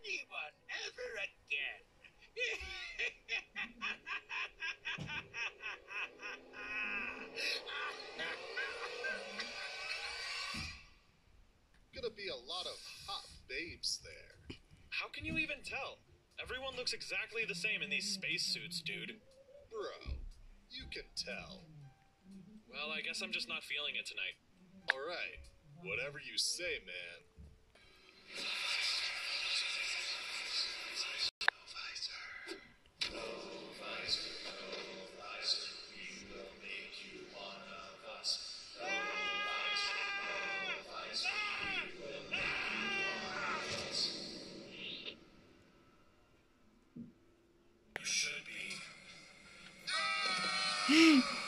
anyone ever again. Gonna be a lot of hot babes there. How can you even tell? Everyone looks exactly the same in these spacesuits, dude. Bro, you can tell. Well, I guess I'm just not feeling it tonight. Alright, whatever you say, man. Be.